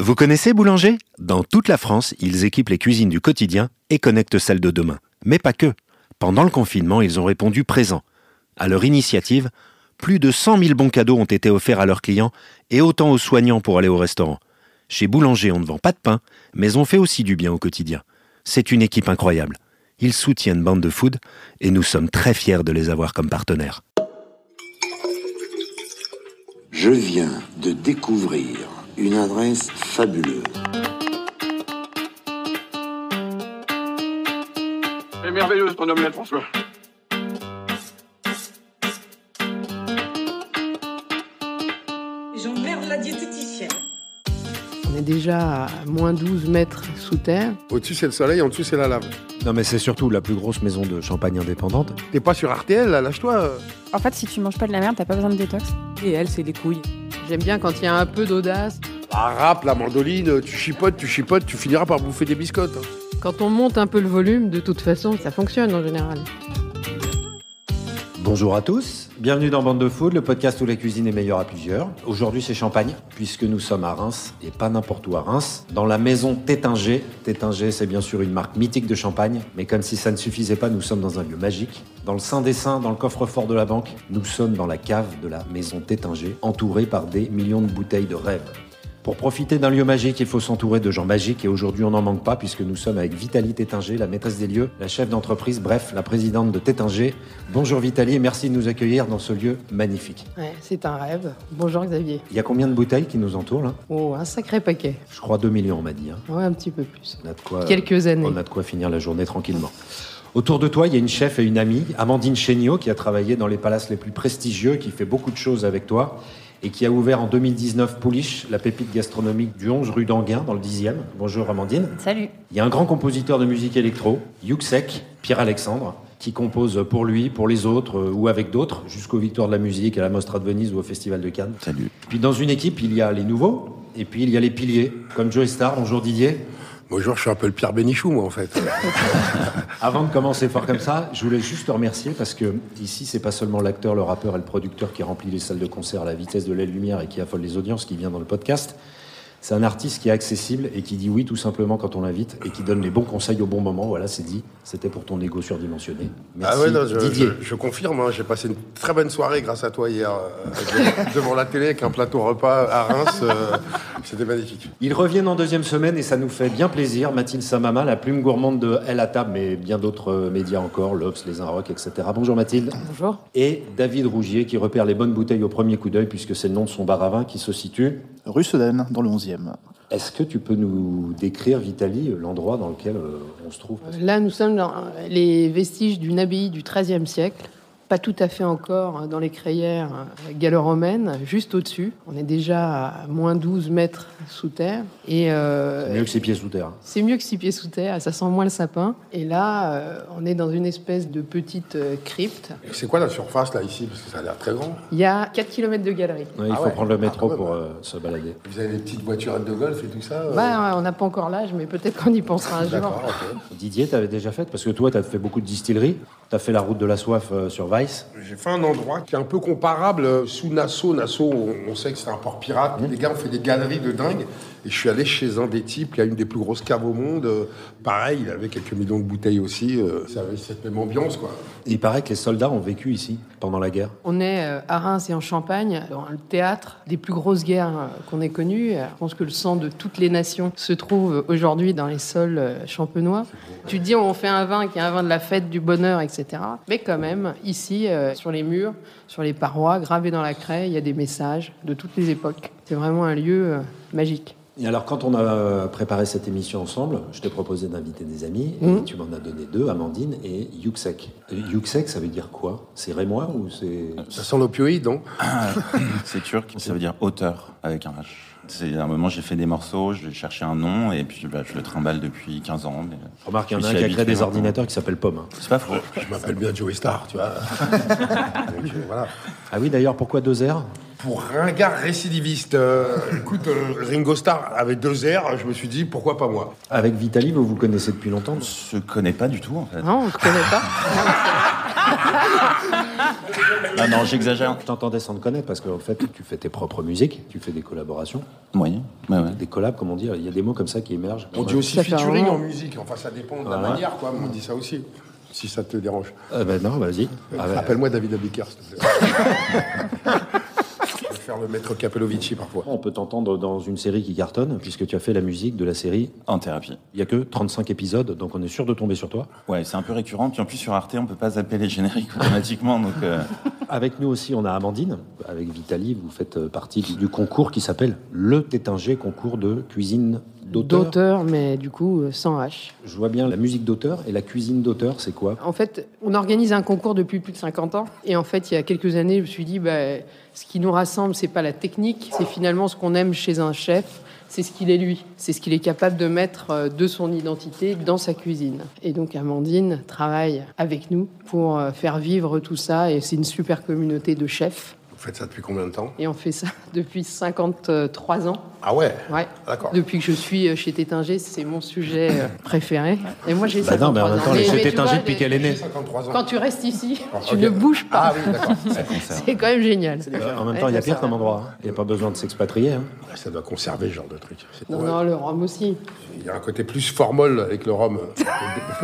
Vous connaissez Boulanger? Dans toute la France, ils équipent les cuisines du quotidien et connectent celles de demain. Mais pas que. Pendant le confinement, ils ont répondu présent. À leur initiative, plus de 100 000 bons cadeaux ont été offerts à leurs clients et autant aux soignants pour aller au restaurant. Chez Boulanger, on ne vend pas de pain, mais on fait aussi du bien au quotidien. C'est une équipe incroyable. Ils soutiennent Bande de Food et nous sommes très fiers de les avoir comme partenaires. Je viens de découvrir une adresse fabuleuse. C'est merveilleuse ton omelette, François. J'emmerde la diététicienne. On est déjà à moins 12 mètres sous terre. Au-dessus, c'est le soleil, en dessous, c'est la lave. Non mais c'est surtout la plus grosse maison de champagne indépendante. T'es pas sur RTL, là, lâche-toi. En fait, si tu manges pas de la merde, t'as pas besoin de détox. Et elle, c'est les couilles. J'aime bien quand il y a un peu d'audace. La rap, la mandoline, tu chipotes, tu chipotes, tu finiras par bouffer des biscottes. hein. Quand on monte un peu le volume, de toute façon, ça fonctionne en général. Bonjour à tous, bienvenue dans Bande de Food, le podcast où la cuisine est meilleure à plusieurs. Aujourd'hui c'est Champagne, puisque nous sommes à Reims, et pas n'importe où à Reims, dans la maison Tétinger. Tétinger c'est bien sûr une marque mythique de champagne, mais comme si ça ne suffisait pas, nous sommes dans un lieu magique. Dans le sein des saints, dans le coffre-fort de la banque, nous sommes dans la cave de la maison Tétinger, entourée par des millions de bouteilles de rêve. Pour profiter d'un lieu magique, il faut s'entourer de gens magiques et aujourd'hui on n'en manque pas puisque nous sommes avec Vitalie Tétinger, la maîtresse des lieux, la chef d'entreprise, bref, la présidente de Tétinger. Bonjour Vitalie et merci de nous accueillir dans ce lieu magnifique. Ouais, c'est un rêve. Bonjour Xavier. Il y a combien de bouteilles qui nous entourent là? Oh, un sacré paquet. Je crois 2 millions on m'a dit. hein. Ouais, un petit peu plus. On a de quoi, Quelques années. On a de quoi finir la journée tranquillement. Autour de toi, il y a une chef et une amie, Amandine Chéniaud, qui a travaillé dans les palaces les plus prestigieux, qui fait beaucoup de choses avec toi et qui a ouvert en 2019 Pouliche, la pépite gastronomique du 11 rue d'Anguin, dans le 10e. Bonjour Amandine. Salut. Il y a un grand compositeur de musique électro, Yuxek, Pierre-Alexandre, qui compose pour lui, pour les autres euh, ou avec d'autres, jusqu'aux Victoires de la musique, à la Mostra de Venise ou au Festival de Cannes. Salut. Puis dans une équipe, il y a les nouveaux, et puis il y a les piliers, comme Joe Star. Bonjour Didier. Bonjour, je suis un peu le Pierre Bénichou, moi, en fait. Avant de commencer fort comme ça, je voulais juste te remercier parce que ici, c'est pas seulement l'acteur, le rappeur et le producteur qui remplit les salles de concert à la vitesse de la lumière et qui affole les audiences qui vient dans le podcast. C'est un artiste qui est accessible et qui dit oui tout simplement quand on l'invite et qui donne les bons conseils au bon moment. Voilà, c'est dit. C'était pour ton ego surdimensionné. Merci ah ouais, non, je, Didier. je- je confirme, hein, j'ai passé une très bonne soirée grâce à toi hier, euh, devant la télé avec un plateau repas à Reims. euh, C'était magnifique. Ils reviennent en deuxième semaine et ça nous fait bien plaisir. Mathilde Samama, la plume gourmande de Elle à table, mais bien d'autres euh, médias encore, l'Obs, les Inrocks, etc. Bonjour Mathilde. Bonjour. Et David Rougier qui repère les bonnes bouteilles au premier coup d'œil puisque c'est le nom de son bar à vin qui se situe. Rue Sedaine, dans le 11e. Est-ce que tu peux nous décrire, Vitali, l'endroit dans lequel euh, on se trouve? Là, nous sommes dans les vestiges d'une abbaye du XIIIe siècle. Pas tout à fait encore dans les crayères gallo-romaines, juste au-dessus. On est déjà à moins 12 mètres sous terre. Et euh, C'est mieux que ses pieds sous terre. C'est mieux que six pieds sous terre, ça sent moins le sapin. Et là, euh, on est dans une espèce de petite euh, crypte. Et C'est quoi la surface, là, ici? Parce que ça a l'air très grand. Il y a 4 km de galerie. Ouais, il Ah faut ouais. prendre le métro Ah, quand pour euh, se balader. Vous avez des petites voiturettes de golf et tout ça euh, Bah, on n'a pas encore l'âge, mais peut-être qu'on y pensera un jour. Didier, tu avais déjà fait? Parce que toi, tu as fait beaucoup de distilleries. Tu as fait la route de la soif euh, sur J'ai fait un endroit qui est un peu comparable euh, sous Nassau. Nassau, on, sait que c'est un port pirate. Les gars ont fait des galeries de dingue. Et je suis allé chez un des types qui a une des plus grosses caves au monde. Euh, pareil, il avait quelques millions de bouteilles aussi. Euh, ça avait cette même ambiance, quoi. Il paraît que les soldats ont vécu ici pendant la guerre. On est euh, à Reims et en Champagne, dans le théâtre des plus grosses guerres qu'on ait connues. Je pense que le sang de toutes les nations se trouve aujourd'hui dans les sols champenois. Tu te dis, on fait un vin qui est un vin de la fête, du bonheur, etc. Mais quand même, ici, sur les murs, sur les parois, gravés dans la craie, il y a des messages de toutes les époques. C'est vraiment un lieu magique. Et alors, quand on a préparé cette émission ensemble, je t'ai proposé d'inviter des amis, et Mhm. tu m'en as donné deux, Amandine et Yuxek. Euh, Yuxek, ça veut dire quoi? C'est rémois ou c'est... Ça sent l'opioïde, non? C'est turc, ça veut dire auteur avec un H. C'est à un moment j'ai fait des morceaux, je cherchais un nom et puis bah, je le trimballe depuis 15 ans. mais Remarque, il y en a un qui a créé des ordinateurs qui s'appelle Pomme. hein. C'est pas faux. Je m'appelle bien Joey Star, tu vois. Donc, euh, voilà. Ah oui, d'ailleurs, pourquoi deux R? Pour ringard récidiviste, euh, écoute, euh, Ringo Starr avait deux R, je me suis dit pourquoi pas moi? Avec Vitali, vous vous connaissez depuis longtemps On se connaît pas du tout en fait. Non, on ne connaît pas. Non, non, j'exagère. Je t'entendais sans te connaître parce qu'en fait, tu fais tes propres musiques, tu fais des collaborations, Oui, ouais, ouais. des collabs, comme on dit. Il y a des mots comme ça qui émergent. On dit aussi Ça featuring en musique. Enfin, ça dépend de la manière, quoi. On dit ça aussi. Si ça te dérange. Euh, ben non, vas-y. Ah, ben, Rappelle-moi David Abiker, s'il te plaît. Faire le maître Capellovici parfois. on peut t'entendre dans une série qui cartonne, puisque tu as fait la musique de la série. En thérapie. Il y a que 35 épisodes, donc on est sûr de tomber sur toi. Ouais, c'est un peu récurrent. Puis en plus, sur Arte, on peut pas zapper les génériques automatiquement. Donc, euh, Avec nous aussi, on a Amandine. Avec Vitali, vous faites euh, partie du, du concours qui s'appelle le Tétinger, concours de cuisine d'auteur. D'auteur, mais du coup, euh, sans H. Je vois bien la musique d'auteur et la cuisine d'auteur, c'est quoi? En fait, on organise un concours depuis plus de 50 ans. Et en fait, il y a quelques années, je me suis dit, bah, ce qui nous rassemble, c'est pas la technique, c'est finalement ce qu'on aime chez un chef. C'est ce qu'il est lui, c'est ce qu'il est capable de mettre euh, de son identité dans sa cuisine. Et donc Amandine travaille avec nous pour euh, faire vivre tout ça et c'est une super communauté de chefs. Vous faites ça depuis combien de temps Et on fait ça depuis 53 ans. Ah ouais Ouais. D'accord. Depuis que je suis euh, chez Tétinger, c'est mon sujet euh, préféré. Et moi j'ai Bah non, mais en 53 même temps, ans. elle est Mais- chez tu Tétinger depuis qu'elle est née. 53 ans. Quand tu restes ici, tu ok. ne bouges pas. Ah oui, d'accord. C'est quand même génial. En même temps, il y a pire comme endroit. hein. Il n'y a pas besoin de s'expatrier. hein. Ouais, Ça doit conserver ce genre de truc. Non, ouais. non, le rhum aussi. Il y a un côté plus formol avec le rhum. Il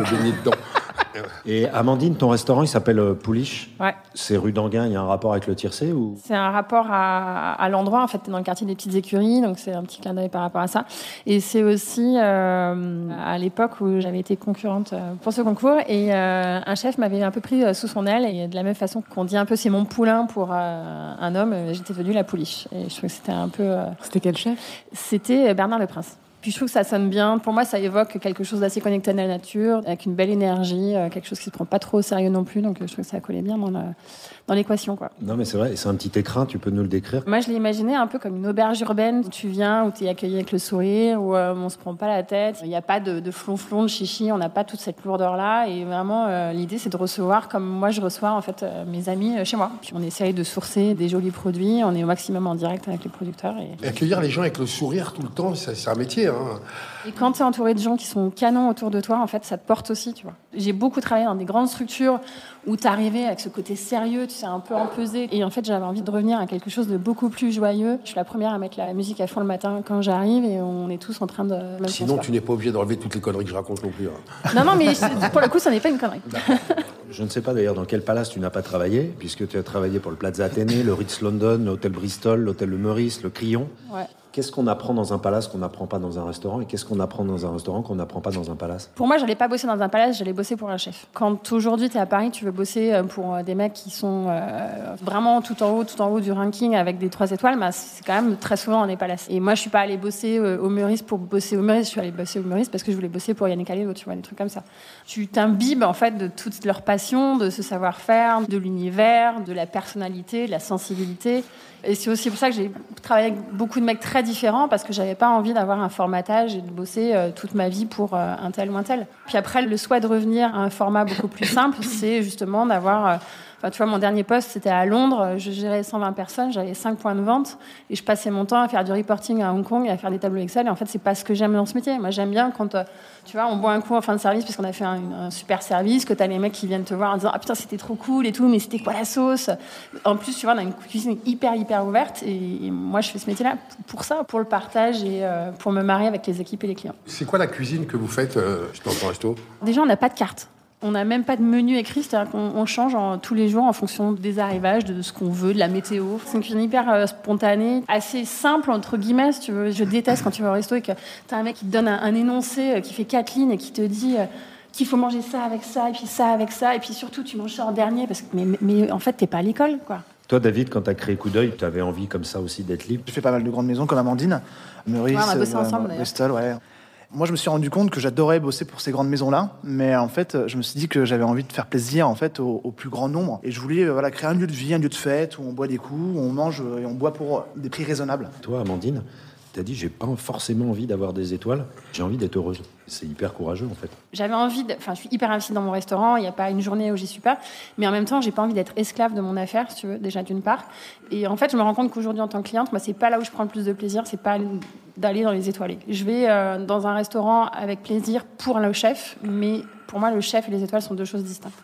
faut baigner dedans. Et Amandine, ton restaurant, il s'appelle euh, Pouliche. Ouais. C'est rue d'Anguin, il y a un rapport avec le tiercé ou? C'est un rapport à, à l'endroit. En fait, tu dans le quartier des petites écuries, donc c'est un petit clin d'œil par rapport à ça. Et c'est aussi euh, à l'époque où j'avais été concurrente euh, pour ce concours et euh, un chef m'avait un peu pris sous son aile et de la même façon qu'on dit un peu c'est mon poulain pour euh, un homme, j'étais devenue la pouliche. Et je trouve que c'était un peu. euh, C'était quel chef? c'était Bernard Le Prince. Puis je trouve que ça sonne bien. Pour moi, ça évoque quelque chose d'assez connecté à la nature, avec une belle énergie, euh, quelque chose qui se prend pas trop au sérieux non plus. Donc euh, je trouve que ça collait bien dans l'équation, quoi. Non, mais c'est vrai, et c'est un petit écrin, tu peux nous le décrire? Moi, je l'ai imaginé un peu comme une auberge urbaine où tu viens, où tu es accueilli avec le sourire, où euh, on se prend pas la tête. Il n'y a pas de, de flonflon, de chichi, on n'a pas toute cette lourdeur-là. Et vraiment, euh, l'idée, c'est de recevoir comme moi, je reçois en fait euh, mes amis euh, chez moi. Puis on essaye de sourcer des jolis produits. On est au maximum en direct avec les producteurs. Et, Et accueillir les gens avec le sourire tout le temps, c'est un métier. Hein. Et quand tu es entouré de gens qui sont canons autour de toi, en fait, ça te porte aussi, tu vois. J'ai beaucoup travaillé dans des grandes structures où tu arrivais avec ce côté sérieux, tu sais, un peu empesé. Et en fait, j'avais envie de revenir à quelque chose de beaucoup plus joyeux. Je suis la première à mettre la musique à fond le matin quand j'arrive et on est tous en train de. Sinon, tu n'es pas obligé d'enlever toutes les conneries que je raconte non plus. hein. Non, non, mais pour le coup, ça n'est pas une connerie. Je ne sais pas d'ailleurs dans quel palace tu n'as pas travaillé, puisque tu as travaillé pour le Plaza Athénée, le Ritz London, l'hôtel Bristol, l'hôtel Le Meurice, le Crillon. Ouais. Qu'est-ce qu'on apprend dans un palace qu'on n'apprend pas dans un restaurant et qu'est-ce qu'on apprend dans un restaurant qu'on n'apprend pas dans un palace? Pour moi, j'allais pas bosser dans un palace, j'allais bosser pour un chef. Quand aujourd'hui tu es à Paris, tu veux bosser euh, pour euh, des mecs qui sont euh, vraiment tout en haut, tout en haut du ranking avec des trois étoiles, bah, c'est quand même très souvent dans des palaces. Et moi, je suis pas allée bosser au Meurice pour bosser au Meurice, je suis allée bosser au Meurice parce que je voulais bosser pour Yannick Allélo, tu vois, des trucs comme ça. Tu t'imbibes en fait de toute leur passion, de ce savoir-faire, de l'univers, de la personnalité, de la sensibilité. Et c'est aussi pour ça que j'ai travaillé avec beaucoup de mecs très différents parce que j'avais pas envie d'avoir un formatage et de bosser euh, toute ma vie pour euh, un tel ou un tel. Puis après, le souhait de revenir à un format beaucoup plus simple, c'est justement d'avoir. Enfin, tu vois, mon dernier poste, c'était à Londres. Je gérais 120 personnes, j'avais 5 points de vente et je passais mon temps à faire du reporting à Hong Kong et à faire des tableaux Excel. Et en fait, c'est pas ce que j'aime dans ce métier. Moi, j'aime bien quand, euh, tu vois, on boit un coup en fin de service parce qu'on a fait un, un super service, que tu as les mecs qui viennent te voir en disant Ah putain, c'était trop cool et tout, mais c'était quoi la sauce? En plus, tu vois, on a une cuisine hyper, hyper ouverte. Et, et moi, je fais ce métier-là pour ça, pour le partage et euh, pour me marier avec les équipes et les clients. C'est quoi la cuisine que vous faites euh, dans ton resto? Déjà, on n'a pas de carte. On n'a même pas de menu écrit, c'est-à-dire qu'on on change en- tous les jours en fonction des arrivages, de ce qu'on veut, de la météo. C'est une cuisine hyper euh, spontanée, assez simple, entre guillemets, si tu veux. Je déteste quand tu vas au resto et que tu as un mec qui te donne un, un énoncé euh, qui fait quatre lignes et qui te dit euh, qu'il faut manger ça avec ça, et puis ça avec ça, et puis surtout tu manges ça en dernier, parce que, mais, en fait, t'es pas à l'école, quoi. Toi, David, quand tu as créé Coup d'œil, tu avais envie comme ça aussi d'être libre? J'ai fait pas mal de grandes maisons comme Amandine, Meurice, Ouais, on a bossé ensemble, d'ailleurs. Bristol, ouais. Moi, je me suis rendu compte que j'adorais bosser pour ces grandes maisons-là, mais en fait, je me suis dit que j'avais envie de faire plaisir en fait au, au plus grand nombre, et je voulais euh, voilà créer un lieu de vie, un lieu de fête où on boit des coups, où on mange euh, et on boit pour des prix raisonnables. Toi, Amandine, tu as dit j'ai pas forcément envie d'avoir des étoiles, j'ai envie d'être heureuse. C'est hyper courageux en fait. J'avais envie, enfin, je suis hyper investie dans mon restaurant. Il n'y a pas une journée où j'y suis pas, mais en même temps, j'ai pas envie d'être esclave de mon affaire, si tu veux, déjà d'une part. Et en fait, je me rends compte qu'aujourd'hui, en tant que cliente, moi, c'est pas là où je prends le plus de plaisir, c'est pas d'aller dans les étoilés. Je vais euh, dans un restaurant avec plaisir pour le chef, mais pour moi, le chef et les étoiles sont deux choses distinctes.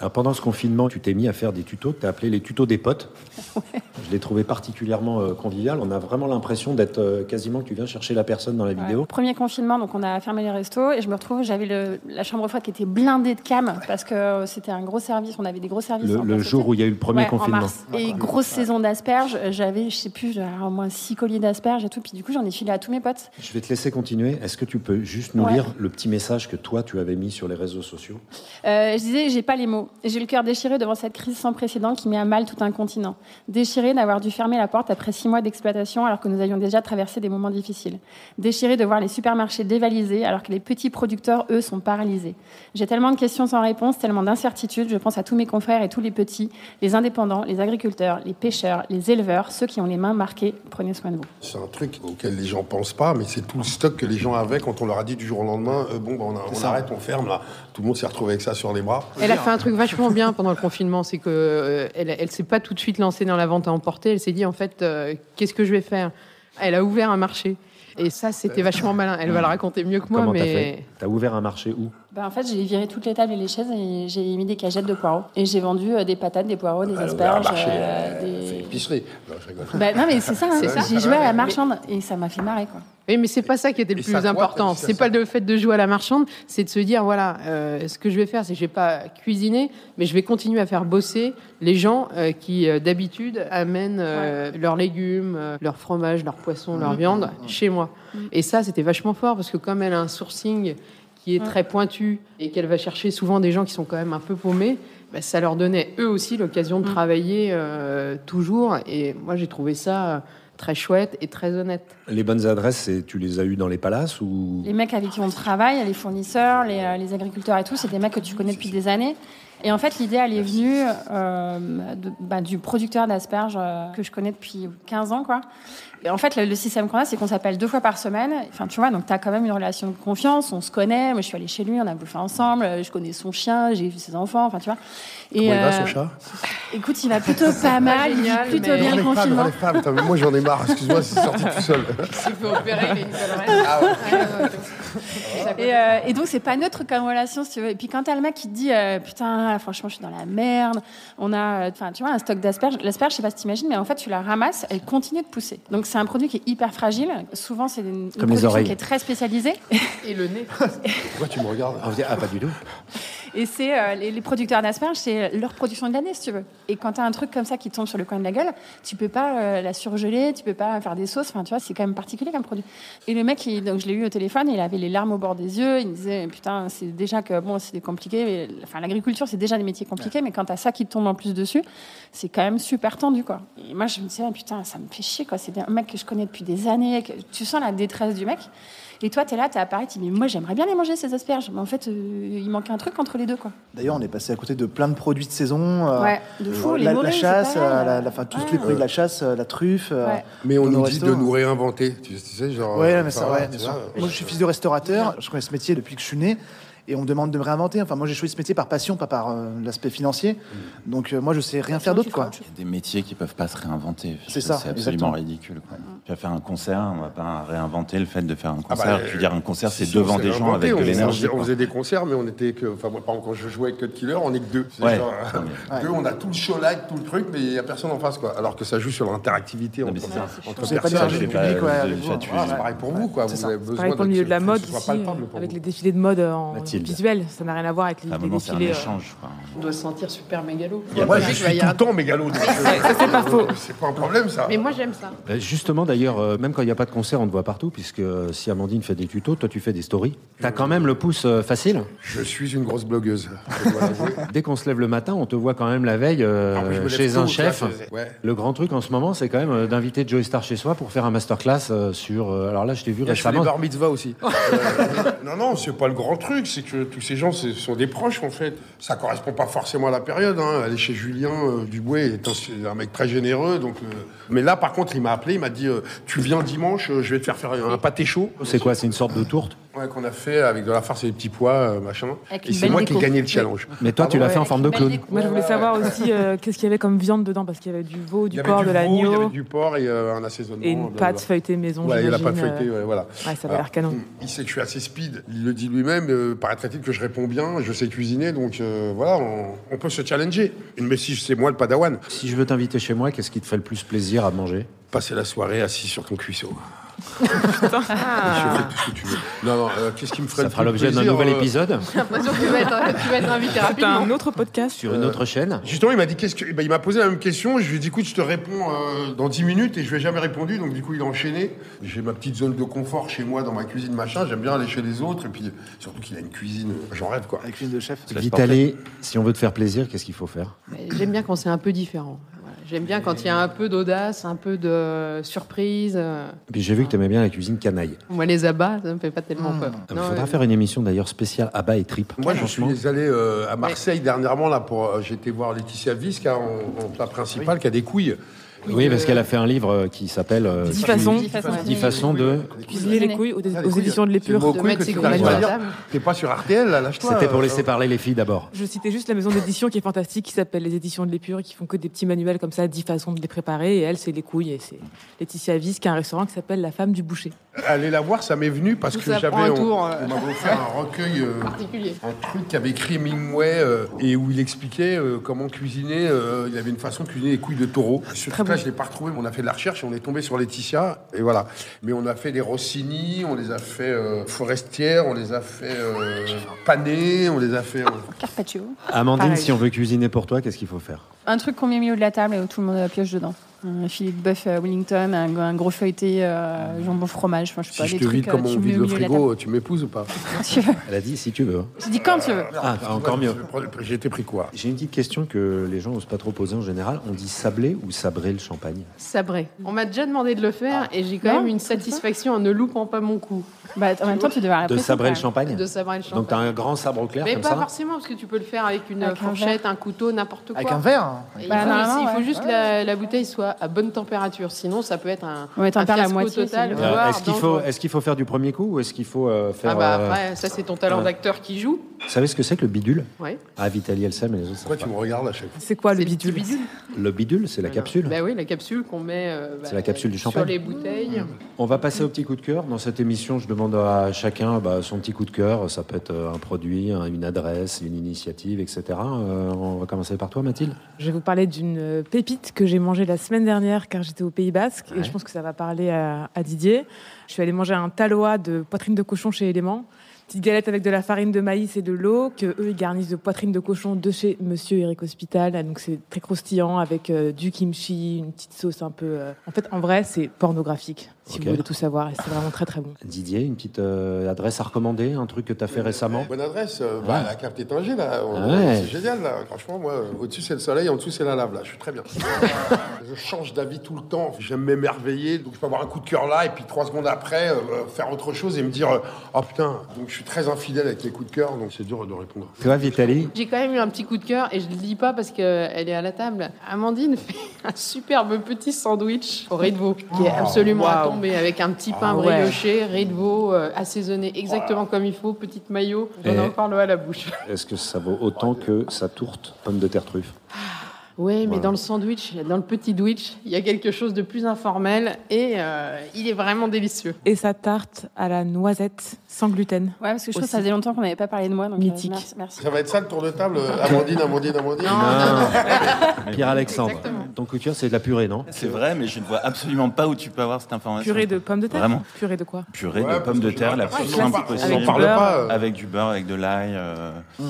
Alors, pendant ce confinement, tu t'es mis à faire des tutos que tu as appelés les tutos des potes. Je l'ai trouvé particulièrement euh, convivial. On a vraiment l'impression d'être euh, quasiment que tu viens chercher la personne dans la vidéo. Ouais. Premier confinement, donc on a fermé les restos et je me retrouve, j'avais la chambre froide qui était blindée de cam parce que euh, c'était un gros service, on avait des gros services. Le, jour où il y a eu le premier Ouais, en confinement. mars. Et grosse saison d'asperges, j'avais, je sais plus, au moins six colliers d'asperges et tout. Puis du coup, j'en ai filé à tous mes potes. Je vais te laisser continuer. Est-ce que tu peux juste nous lire le petit message que toi, tu avais mis sur les réseaux sociaux? Euh, je disais, j'ai pas les mots. J'ai le cœur déchiré devant cette crise sans précédent qui met à mal tout un continent. Déchiré d'avoir dû fermer la porte après six mois d'exploitation alors que nous avions déjà traversé des moments difficiles. Déchiré de voir les supermarchés dévalisés alors que les petits producteurs, eux, sont paralysés. J'ai tellement de questions sans réponse, tellement d'incertitudes. Je pense à tous mes confrères et tous les petits, les indépendants, les agriculteurs, les pêcheurs, les éleveurs, ceux qui ont les mains marquées. Prenez soin de vous. C'est un truc auquel les gens pensent pas, mais c'est tout le stock que les gens avaient quand on leur a dit du jour au lendemain, euh, bon, bah, on, a- on arrête, on ferme, là. Tout le monde s'est retrouvé avec ça sur les bras. Elle a fait un truc vachement bien pendant le confinement, c'est que euh, elle, elle s'est pas tout de suite lancée dans la vente à emporter. Elle s'est dit en fait, euh, qu'est-ce que je vais faire? Elle a ouvert un marché. Et ça, c'était vachement malin. Elle va le raconter mieux que moi, Comment t'as mais fait? T'as ouvert un marché où? Ben, en fait, j'ai viré toutes les tables et les chaises et j'ai mis des cagettes de poireaux. Et j'ai vendu euh, des patates, des poireaux, des Elle a ouvert un asperges. marché, euh, elle des- fait épicerie. Non, je rigole. Bah, non, mais c'est ça. hein. C'est ça. J'ai joué à la marchande et ça m'a fait marrer, quoi. Oui, mais c'est pas ça qui était le Et plus important. C'est pas le fait de jouer à la marchande, c'est de se dire voilà, euh, ce que je vais faire, c'est que je vais pas cuisiner, mais je vais continuer à faire bosser les gens euh, qui euh, d'habitude amènent euh, leurs légumes, euh, leur fromage, leur poisson, Mm. leur viande chez moi. Et ça, c'était vachement fort parce que comme elle a un sourcing qui est très pointu et qu'elle va chercher souvent des gens qui sont quand même un peu paumés. bah, ça leur donnait eux aussi l'occasion de Mm. travailler euh, toujours. Et moi, j'ai trouvé ça euh, très chouette et très honnête. Les bonnes adresses, tu les as eues dans les palaces ou? Les mecs avec qui on travaille, les fournisseurs, les, euh, les agriculteurs et tout, c'est des mecs que tu connais depuis des années. Et en fait, l'idée, elle est venue euh, de- bah, du producteur d'asperges euh, que je connais depuis 15 ans, quoi. Et en fait, le, le système qu'on a, c'est qu'on s'appelle deux fois par semaine. Enfin, tu vois, donc tu as quand même une relation de confiance, on se connaît. Moi, je suis allée chez lui, on a bouffé ensemble, je connais son chien, j'ai vu ses enfants, enfin, tu vois. Et, Comment il va, euh, son chat? Écoute, il va plutôt pas mal, il vit plutôt mais- bien le confinement. les femmes. Putain, mais moi, j'en ai marre. Excuse-moi, c'est sorti tout seul. Faut opérer, il a une Et, euh, et donc, c'est pas neutre comme relation, si tu veux. Et puis, quand t'as le mec qui te dit, euh, franchement, je suis dans la merde, on a, euh, enfin, tu vois, un stock d'asperges. L'asperge, je sais pas si t'imagines, mais en fait, tu la ramasses, elle continue de pousser. Donc, c'est un produit qui est hyper fragile. Souvent, c'est une, une Comme les production oreilles. qui est très spécialisée. Et le nez. Pourquoi tu me regardes? Ah, ah, pas du tout. Et c'est euh, les, les producteurs d'asperges, c'est leur production de l'année, si tu veux. Et quand tu as un truc comme ça qui tombe sur le coin de la gueule, tu peux pas euh, la surgeler, tu peux pas faire des sauces. Enfin, tu vois, c'est quand même particulier comme produit. Et le mec, il- donc je l'ai eu au téléphone, il avait les larmes au bord des yeux. Il me disait, putain, c'est déjà que bon, c'est compliqué. mais- enfin, l'agriculture, c'est déjà des métiers compliqués, mais quand tu as ça qui tombe en plus dessus, c'est quand même super tendu, quoi. Et moi, je me disais, ah, putain, ça me fait chier, quoi. C'est un mec que je connais depuis des années. que- tu sens la détresse du mec. Et toi, tu es là, tu es à Paris, tu dis, mais moi, j'aimerais bien les manger, ces asperges. Mais en fait, euh, il manque un truc entre les deux, quoi. D'ailleurs, on est passé à côté de plein de produits de saison. euh, Ouais, de fou, euh, les la, la chasse, pareil. euh, la, la- enfin, tous Ouais. les produits de la chasse, euh, la truffe. euh, Ouais. Mais on nous dit de nous réinventer. Tu sais, genre. Ouais, mais c'est vrai. Moi, je suis fils de restaurateur. Je connais ce métier depuis que je suis né. Et on me demande de me réinventer. Enfin, moi, j'ai choisi ce métier par passion, pas par euh, l'aspect financier. Donc, euh, moi, je sais rien faire d'autre, quoi. Il y a des métiers qui peuvent pas se réinventer. C'est ça, C'est absolument exactement. ridicule. Quoi. Tu vas faire un concert, on va pas réinventer le fait de faire un Ah bah, concert. euh, tu dire un concert, c'est Si, devant des gens avec de l'énergie. On, faisait des concerts, mais on était que. Enfin, moi, par exemple, quand je jouais avec Cut Killer, on est que deux. C'est Ouais. genre, Ouais. deux, on a tout le show light, tout le truc, mais il n'y a personne en face, quoi. Alors que ça joue sur l'interactivité entre, personnes. Voilà. C'est pareil pour vous, quoi. C'est Vous avez besoin pour le de- milieu de la mode avec les défilés de mode en Mathilde. Visuel. Ça n'a rien à voir avec les, À un les moment, c'est un défilés. euh, échange. quoi. On doit se sentir super mégalo. Moi, Le je public va suis y tout le temps mégalo. euh, c'est pas faux. C'est pas un problème, ça. Mais moi, j'aime ça. Euh, Justement, d'ailleurs, euh, même quand il n'y a pas de concert, on te voit partout, puisque euh, si Amandine fait des tutos, toi tu fais des stories. T'as quand même le pouce euh, facile. Je suis une grosse blogueuse. je. Dès qu'on se lève le matin, on te voit quand même la veille euh, je chez un chef. ouais. Le grand truc en ce moment, c'est quand même euh, d'inviter Joey Star chez soi pour faire un masterclass euh, sur. euh, alors là, je t'ai vu Là, je fais les récemment. bar mitzvah aussi. Euh, non, non, c'est pas le grand truc, c'est que tous ces gens sont des proches en fait. Ça correspond pas forcément à la période. Hein. Aller chez Julien euh, Dubois est un mec très généreux. Donc, euh, Mais là, par contre, il m'a appelé, il m'a dit euh, Tu viens dimanche, euh, je vais te faire faire un pâté chaud. C'est quoi C'est une sorte de tourte? Ouais, qu'on a fait avec de la farce et des petits pois, euh, machin. Avec Et une c'est belle moi qui ai déco. gagné le challenge. Mais toi, tu l'as fait en forme de une clown. belle déco. Moi, je voulais savoir aussi euh, qu'est-ce qu'il y avait comme viande dedans, parce qu'il y avait du veau, Il du avait porc, de veau, il y l'agneau avait du porc et euh, un assaisonnement. et une blablabla. pâte feuilletée maison. Ouais, il y a la pâte j'imagine, feuilletée, euh, ouais, voilà. Ouais, ça va l'air canon. Il sait que je suis assez speed. Il le dit lui-même. Euh, Paraîtrait-il que je réponds bien, je sais cuisiner, donc euh, voilà, on, on peut se challenger. Mais si c'est moi le padawan, Si je veux t'inviter chez moi, qu'est-ce qui te fait le plus plaisir à manger? Passer la soirée assis sur ton cuisseau. Je fais tout ce que tu veux. Non, non, euh, qu'est-ce qui me ferait Ça le fera plus l'objet d'un plaisir, nouvel euh, épisode J'ai l'impression que tu vas être, tu vas être invité C'est rapidement. un autre podcast. sur une autre chaîne. Justement, il m'a dit qu'est-ce que. bah, il m'a posé la même question. Je lui ai dit écoute, je te réponds euh, dans 10 minutes et je lui ai jamais répondu. Donc, du coup, il a enchaîné. J'ai ma petite zone de confort chez moi, dans ma cuisine, machin. J'aime bien aller chez les autres. Et puis, surtout qu'il a une cuisine. euh, J'en rêve, quoi. Avec cuisine de chef. Vitaly, si on veut te faire plaisir, qu'est-ce qu'il faut faire? Mais J'aime bien quand c'est un peu différent. J'aime bien quand il y a un peu d'audace, un peu de surprise. euh. Puis j'ai vu que tu aimais bien la cuisine canaille. Moi, les abats, ça me fait pas tellement peur. Il Non, faudra euh, faire une émission d'ailleurs spéciale abat et trip. Moi, je suis allé euh, à Marseille dernièrement. là pour euh, J'étais voir Laetitia Visc hein, en, en plat principal, qui a des couilles. Oui, parce qu'elle a fait un livre euh, qui s'appelle euh, Dix façons. De. Cuisiner les couilles aux, éditions de l'Épure. de. T'es pas sur RTL, là, lâche-toi. C'était pour euh, laisser parler les filles d'abord. Je citais juste la maison d'édition qui est fantastique, qui s'appelle les éditions de l'Épure, qui font que des petits manuels comme ça, 10 façons de les préparer. Et elle, c'est les couilles. Et c'est Laetitia Avis, qui a un restaurant qui s'appelle La Femme du Boucher. Aller la voir, ça m'est venu parce Tout que j'avais. on- tour, euh. On m'avait offert un recueil. euh, particulier. un truc qu'avait écrit Hemingway euh, et où il expliquait euh, comment cuisiner. euh, il y avait une façon de cuisiner les couilles de taureau. Ce je l'ai pas retrouvé, mais on a fait de la recherche et on est tombé sur Laetitia. Et voilà. Mais on a fait des Rossini, on les a fait euh, Forestière, on les a fait euh, Pané, on les a fait. euh, Carpaccio. Amandine, Pareil. si on veut cuisiner pour toi, qu'est-ce qu'il faut faire? Un truc qu'on met au milieu de la table et où tout le monde euh, pioche dedans. Un filet de bœuf euh, Wellington, un, un gros feuilleté, euh, jambon fromage, enfin, je sais si pas, je des te trucs vide comme euh, tu on vide le frigo, tu m'épouses ou pas tu veux. Elle a dit si tu veux. hein. Je dis quand tu veux. Ah, encore mieux. J'ai été pris quoi J'ai une petite question que les gens n'osent pas trop poser en général. On dit sablé ou sabré le champagne Sabré. On m'a déjà demandé de le faire et j'ai quand Non, même une satisfaction en ne loupant pas mon coup Bah, en même temps, tu devais De sabrer le champagne de sabrer le champagne. Donc t'as un grand sabre au clair Mais comme pas ça forcément, parce que tu peux le faire avec une Avec un fourchette, un, couteau, n'importe quoi. Avec un verre. hein. Il Bah, faut, normalement, il faut ouais. juste que la, la bouteille soit à bonne température. Sinon, ça peut être un, Ouais, un fiasco moitié, total. Euh, Est-ce qu'il faut, faut faire du premier coup ou est-ce qu'il faut euh, faire Ah bah euh, après, ça c'est ton talent ouais. d'acteur qui joue. Vous savez ce que c'est que le bidule Ouais. Ah, Vitali, elle sait, mais les autres Pourquoi tu me regardes à chaque fois C'est quoi le bidule bidule. Le bidule, c'est la capsule. Bah oui, la capsule qu'on met euh, bah, C'est la capsule du sur champagne. les bouteilles. On va passer au petit coup de cœur. Dans cette émission, je demande à chacun bah, son petit coup de cœur. Ça peut être euh, un produit, un- une adresse, une initiative, etc. Euh, on va commencer par toi, Mathilde. Je vais vous parler d'une pépite que j'ai mangée la semaine dernière car j'étais au Pays Basque Ouais. et je pense que ça va parler à, à Didier. Je suis allée manger un taloa de poitrine de cochon chez Element. Petite galette avec de la farine de maïs et de l'eau que eux ils garnissent de poitrine de cochon de chez Monsieur Eric Hospital. Donc c'est très croustillant avec euh, du kimchi, une petite sauce un peu. euh, En fait, en vrai, c'est pornographique si Ok. vous voulez tout savoir et c'est vraiment très très bon. Didier, une petite euh, adresse à recommander, un truc que tu as fait récemment Bonne adresse, euh, bah, la carte étangée là, on- Ah ouais. c'est génial là. Franchement, moi, au-dessus c'est le soleil, en dessous c'est la lave là. Je suis très bien. je change d'avis tout le temps. J'aime m'émerveiller, donc je peux avoir un coup de cœur là et puis trois secondes après euh, faire autre chose et me dire euh, oh putain. Donc je suis très infidèle avec les coups de cœur, donc c'est dur de répondre. Toi, Vitali J'ai quand même eu un petit coup de cœur et je le dis pas parce qu'elle est à la table. Amandine fait un superbe petit sandwich au riz de veau qui est absolument à tomber avec un petit pain Ah ouais. brioché, riz de veau euh, assaisonné exactement comme il faut, petite maillot. J'en ai encore l'eau à la bouche. Est-ce que ça vaut autant que sa tourte pomme de terre truffe Oui, mais dans le sandwich, dans le petit sandwich, il y a quelque chose de plus informel et euh, il est vraiment délicieux. Et sa tarte à la noisette sans gluten. Ouais, parce que je trouve que ça faisait longtemps qu'on n'avait pas parlé de moi. Donc, euh, Mythique. merci, merci. Ça va être ça le tour de table euh, Amandine, Amandine, Amandine Pierre-Alexandre, Exactement. ton coup de cœur, c'est de la purée, non C'est vrai, mais je ne vois absolument pas où tu peux avoir cette information. Purée de pommes de terre Vraiment Purée de quoi Purée Ouais, de pommes de terre, la plus simple possible. On Avec parle du beurre. pas. euh, Avec du beurre, avec de l'ail. euh. Hmm.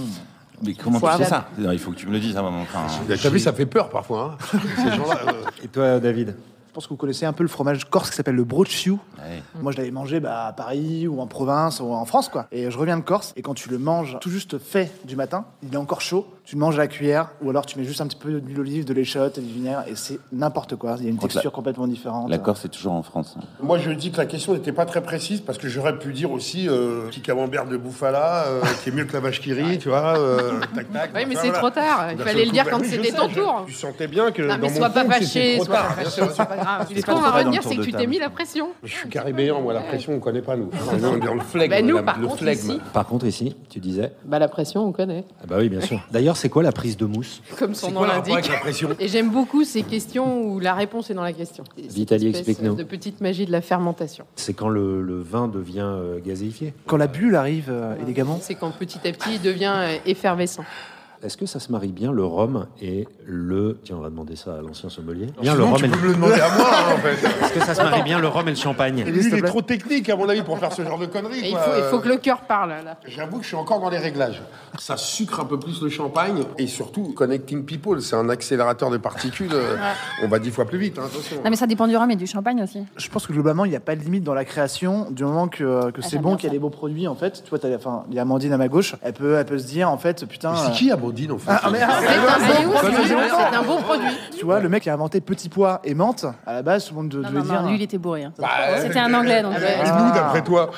Mais comment tu avoir- ça Non, Il faut que tu me le dises à un moment. Enfin, T'as vu, ça fait peur parfois. Hein. Ces gens-là. euh, Et toi, David? Je pense que vous connaissez un peu le fromage corse qui s'appelle le brochu. ouais. Moi, je l'avais mangé bah, à Paris ou en province ou en France, quoi. Et je reviens de Corse, et quand tu le manges tout juste fait du matin, il est encore chaud. Tu manges à la cuillère, ou alors tu mets juste un petit peu d'huile d'olive, de l'échotte et du vinaigre, et c'est n'importe quoi. Il y a une texture la- complètement différente. L'accord, c'est toujours en France. hein. Moi, je dis que la question n'était pas très précise parce que j'aurais pu dire aussi euh, petit camembert de bouffala euh, qui est mieux que la vache qui rit, tu vois. euh, tac, tac. Oui, mais c'est voilà. trop tard. Il fallait le dire quand bah c'était ton je- tour. Tu sentais bien que Non, dans mais mon sois pas fâché, sois pas fâché. Ce qu'on va retenir, c'est que tu t'es mis la pression. Je suis caribéen, moi, la pression, on connaît pas, nous. On est dans le flegme, Bah, nous, la- par le contre, flegme. ici- Par contre, ici, tu disais Bah, la pression, on connaît, Ah bah oui, bien sûr. D'ailleurs, c'est quoi la prise de mousse comme son C'est nom l'indique. avec la pression Et j'aime beaucoup ces questions où la réponse est dans la question. Espèce explique-nous. De petite magie de la fermentation. C'est quand le, le vin devient euh, gazéifié. Quand la bulle arrive euh, élégamment, C'est quand petit à petit il devient euh, effervescent. Est-ce que ça se marie bien le rhum et le. Tiens, on va demander ça à l'ancien sommelier. Bien le rhum tu et peux le... me le demander à moi, hein, en fait. Est-ce que ça se marie bien le rhum et le champagne Lui, il est trop technique, à mon avis, pour faire ce genre de conneries. Il faut, il faut que le cœur parle là. J'avoue que je suis encore dans les réglages. Ça sucre un peu plus le champagne et surtout connecting people. C'est un accélérateur de particules. euh, On va dix fois plus vite, hein, attention. Non, mais ça dépend du rhum et du champagne aussi. je pense que globalement, il n'y a pas de limite dans la création du moment que, que Ah, c'est bon, qu'il y a des beaux produits. En fait, tu vois, t'as- enfin, il y a Amandine à ma gauche, elle peut, elle peut se dire, en fait, putain. Mais c'est euh, qui Amandine, en fait Ah, mais- C'est un, bon produit, c'est un bon produit. Tu vois, le mec a inventé petit pois et menthe, à la base, tout le monde Non, devait non, dire. non, lui, il était bourré. hein. Bah, C'était un anglais, donc. Ah, euh, Et nous, d'après toi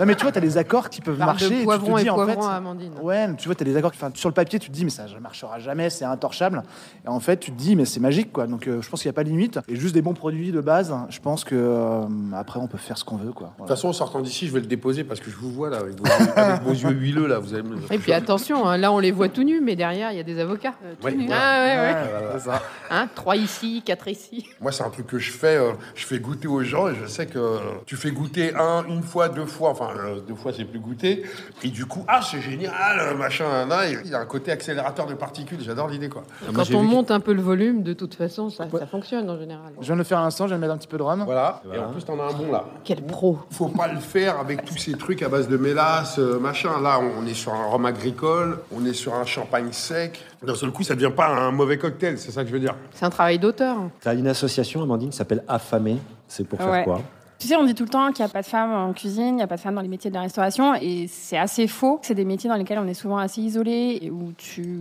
Non, mais tu vois, t'as des accords qui peuvent Parle marcher. et de tu te poivron dis, et en fait, poivron à Amandine. Ouais, mais tu vois, t'as des accords qui, enfin, sur le papier, tu te dis, mais ça ne marchera jamais, c'est intorchable. Et en fait, tu te dis, mais c'est magique, quoi. Donc, euh, je pense qu'il n'y a pas de limite. Et juste des bons produits de base, je pense que euh, après, on peut faire ce qu'on veut, quoi. De toute Voilà. façon, en sortant d'ici, je vais le déposer parce que je vous vois là, avec vos, avec vos yeux huileux là. Vous allez me... Et puis attention, hein, là on les voit tout nus, mais derrière il y a des avocats. Euh, tout Ouais, nus. voilà. Ah ouais, ouais. Ça. Hein, trois ici, quatre ici. Moi, c'est un truc que je fais. euh, je fais goûter aux gens et je sais que euh, tu fais goûter un, une fois, deux fois. Enfin, euh, deux fois, c'est plus goûter. Et du coup, ah, c'est génial, machin, et il y a un côté accélérateur de particules. J'adore l'idée, quoi. Ah, moi, Quand j'ai on que- monte un peu le volume, de toute façon, ça, ça fonctionne en général. Je viens de le faire à l'instant, je viens de mettre un petit peu de rhum. Voilà. Voilà. Et en plus, t'en as un bon là. Quel pro Faut pas le faire avec tous ces trucs à base de mélasse, machin. Là, on est sur un rhum agricole, on est sur un champagne sec. D'un seul coup, ça devient pas un mauvais cocktail, c'est ça que je veux dire. C'est un travail d'auteur. T'as une association, Amandine, qui s'appelle Affamé. C'est pour faire Ouais. quoi? Tu sais, on dit tout le temps qu'il n'y a pas de femmes en cuisine, il n'y a pas de femmes dans les métiers de la restauration, et c'est assez faux. C'est des métiers dans lesquels on est souvent assez isolé et où tu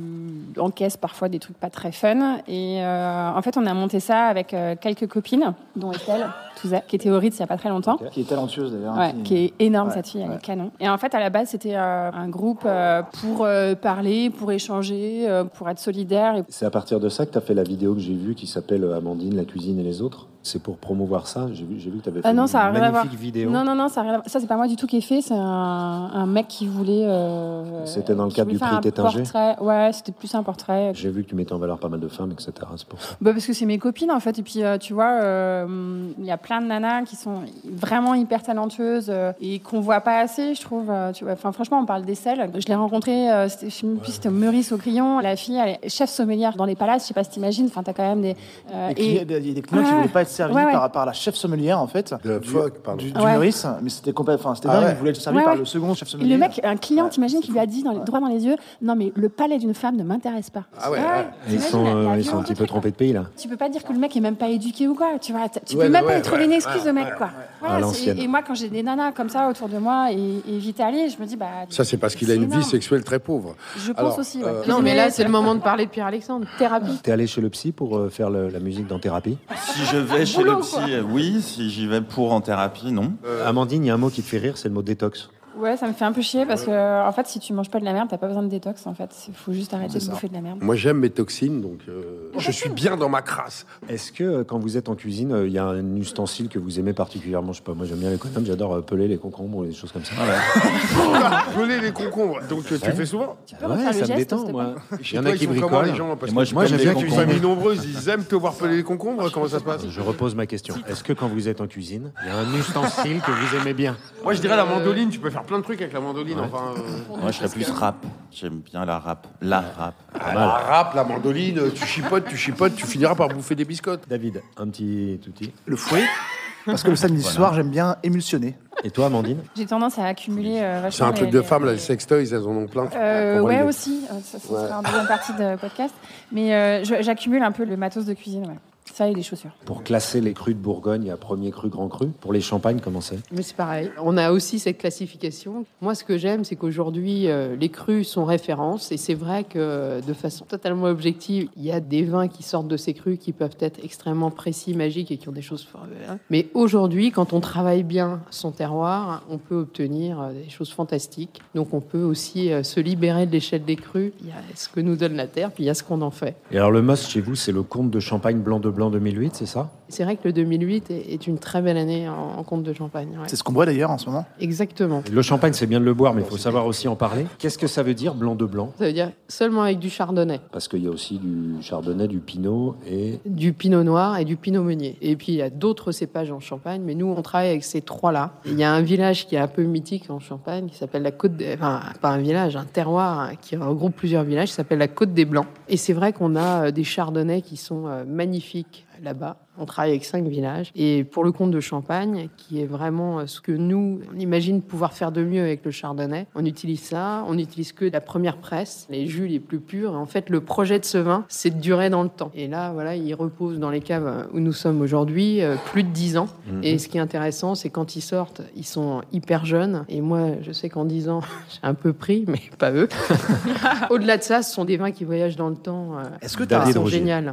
encaisses parfois des trucs pas très fun. Et euh, en fait, on a monté ça avec euh, quelques copines, dont Estelle Qui était au Ritz il n'y a pas très longtemps. Qui est talentueuse d'ailleurs. Ouais, qui est énorme Ouais, cette fille, elle ouais. est canon. Et en fait, à la base, c'était euh, un groupe euh, pour euh, parler, pour échanger, euh, pour être solidaire. Et... C'est à partir de ça que tu as fait la vidéo que j'ai vue qui s'appelle Amandine, la cuisine et les autres. C'est pour promouvoir ça. J'ai vu, j'ai vu que tu avais fait Ah non, une ça a rien à voir. magnifique vidéo. Non, non, non, ça, a rien à voir. ça c'est pas moi du tout qui ai fait. C'est un, un mec qui voulait. euh, C'était dans le cadre du prix un Tétinger portrait. Ouais, c'était plus un portrait. J'ai vu que tu mettais en valeur pas mal de femmes, etc. C'est pour ça. Bah, parce que c'est mes copines en fait. Et puis euh, tu vois, euh, il y a plein de nanas qui sont vraiment hyper talentueuses euh, et qu'on voit pas assez, je trouve. euh, tu vois. Enfin, franchement, on parle d'Estelle. Je l'ai rencontrée, euh, c'était, je sais même plus, c'était au Meurice au Crillon. La fille, elle est chef sommelière dans les palaces. Je sais pas si t'imagines. Enfin, t'as quand même des. euh, Et des- il y a des clients qui Ouais. voulaient pas être servis Ouais, ouais. par, par la chef sommelière en fait. De du, fuck, pardon. Du, du Ouais. Meurice, mais c'était complètement. Enfin, c'était Ah dingue, ouais. ils voulaient être servis Ouais, par le second chef Et sommelier. le mec, un client, Ouais, t'imagines, qui lui a dit dans les- droit dans les yeux Non, mais le palais d'une femme ne m'intéresse pas. Ah ouais, ouais. Et ils sont, la- la euh, ils sont un petit peu trompés de pays là. Tu peux pas dire que le mec est même pas éduqué ou quoi. Tu vois, tu peux même ouais, pas lui trouver une excuse ouais, au mec, ouais, quoi. Voilà, et moi, quand j'ai des nanas comme ça autour de moi et, et Vitali, je me dis, bah. Ça, c'est parce qu'il a une vie sexuelle très pauvre. Je pense Alors, aussi, ouais. euh, Non, mais là c'est le moment de parler de Pierre-Alexandre. Thérapie. T'es allé chez le psy pour euh, faire le- la musique dans thérapie? Si je vais chez le psy, euh, oui. Si j'y vais pour en thérapie, non. Amandine, il y a un mot qui te fait rire, c'est le mot détox. Ouais, ça me fait un peu chier parce que, en fait, si tu manges pas de la merde, t'as pas besoin de détox, en fait. Il faut juste arrêter de bouffer de la merde. Moi, j'aime mes toxines, donc euh, je suis bien dans ma crasse. Est-ce que euh, quand vous êtes en cuisine, euh, il y a un ustensile que vous aimez particulièrement? Je sais pas, moi j'aime bien les concombres, j'adore euh, peler les concombres ou des choses comme ça. Peler les concombres. Donc, euh, tu le fais souvent? Tu peux refaire le ça me geste, détend, moi. Il y en toi, a ils qui sont comment, bricolent. les gens Parce Et moi, que je moi, j'aime les bien qu'une concombres. famille nombreuse, ils aiment te voir peler les concombres. Comment ça se passe? Je repose ma question. Est-ce que quand vous êtes en cuisine, il y a un ustensile que vous aimez bien? Moi, je dirais la mandoline. Tu peux faire plein de trucs avec la mandoline. Enfin, euh, Moi, je serais plus rap. J'aime bien la rap. La rap. ah, la rap, la mandoline, tu chipotes, tu chipotes, tu finiras par bouffer des biscottes. David, un petit outil. Le fouet. Parce que le samedi soir, j'aime bien émulsionner. Et toi, Amandine? J'ai tendance à accumuler euh, vachement. C'est un truc les- de les- femme, là, les sextoys, elles en ont plein. Euh, ouais, aussi. Euh, Ça, ça sera en deuxième partie de podcast. Mais euh, je- j'accumule un peu le matos de cuisine, ouais. Ça et les chaussures. Pour classer les crus de Bourgogne, il y a premier cru, grand cru. Pour les champagnes, comment c'est? Mais c'est pareil. On a aussi cette classification. Moi, ce que j'aime, c'est qu'aujourd'hui, euh, les crus sont références. Et c'est vrai que de façon totalement objective, il y a des vins qui sortent de ces crus qui peuvent être extrêmement précis, magiques et qui ont des choses. for- hein. Mais aujourd'hui, quand on travaille bien son terroir, on peut obtenir euh, des choses fantastiques. Donc, on peut aussi euh, se libérer de l'échelle des crus. Il y a ce que nous donne la terre, puis il y a ce qu'on en fait. Et alors le must chez vous, c'est le comte de champagne blanc de blanc? 2008, c'est ça? C'est vrai que le 2008 est une très belle année en, en compte de champagne. ouais. C'est ce qu'on boit d'ailleurs en ce moment. Exactement. Le champagne, c'est bien de le boire, mais il faut savoir aussi en parler. Qu'est-ce que ça veut dire blanc de blanc? Ça veut dire seulement avec du chardonnay. Parce qu'il y a aussi du chardonnay, du pinot et du pinot noir et du pinot meunier. Et puis il y a d'autres cépages en Champagne, mais nous on travaille avec ces trois-là. Il y a un village qui est un peu mythique en Champagne, qui s'appelle la Côte, des... enfin pas un village, un terroir hein, qui regroupe plusieurs villages, qui s'appelle la Côte des Blancs. Et c'est vrai qu'on a euh, des chardonnays qui sont euh, magnifiques là-bas. On travaille avec cinq villages. Et pour le compte de Champagne, qui est vraiment euh, ce que nous, on imagine pouvoir faire de mieux avec le chardonnay, on utilise ça. On n'utilise que la première presse, les jus les plus purs. Et en fait, le projet de ce vin, c'est de durer dans le temps. Et là, voilà, il repose dans les caves où nous sommes aujourd'hui euh, plus de 10 ans. Et ce qui est intéressant, c'est quand ils sortent, ils sont hyper jeunes. Et moi, je sais qu'en 10 ans, j'ai un peu pris, mais pas eux. Au-delà de ça, ce sont des vins qui voyagent dans le temps. euh, Est-ce que tu as,